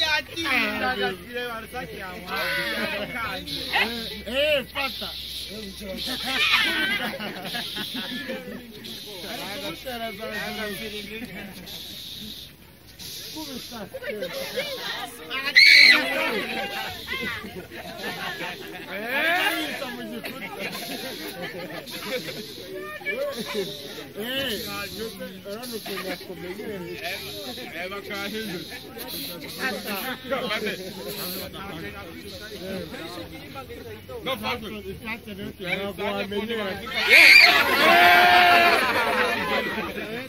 Ia tine, dragă, tine, ar să cheamă. E, fata! Dragă, oya kuko urusace ari kugukanga njyewe ntabwo nabyemera kubita kubita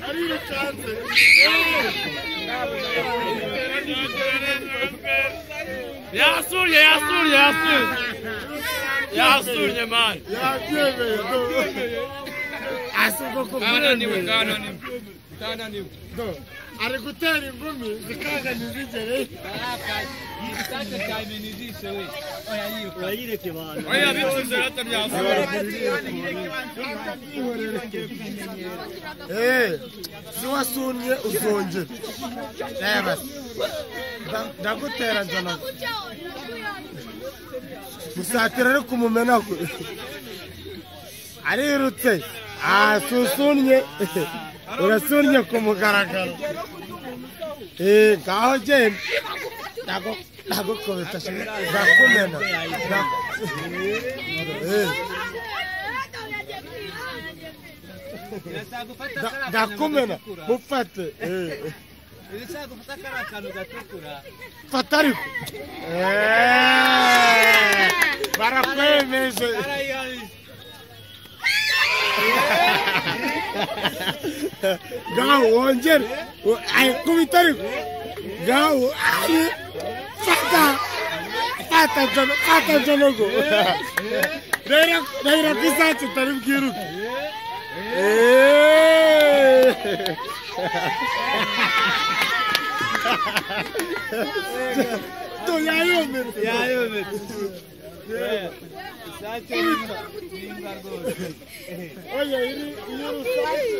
kandi eee fata Yasurye yasurye yasurye. Jastur, jastur, jastur. Jastur, nie man. Jastur, jastur. ari kutera ingumi zikaga ntizigere urayireke bantu niwasunye uzongera reba ndagutera njana musatira ari kumumenaho arirutse. Asusunye urasunnye ku mugaragaro eee ngaho genda Ndagu- ndagukubita shira ndakumena Nda- Eh, nda- ndakumena mufate eh. fata ariko Eh, barakwemeje wongere ayikubita ariko ngaho ayi fata fata jono fata jonogo. Rero rero ko isake itari bwiruke Eh. to yayometse yayometse oya iri iyo rusake